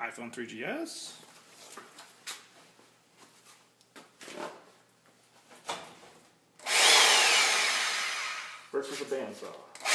iPhone 3GS. Versus a bandsaw.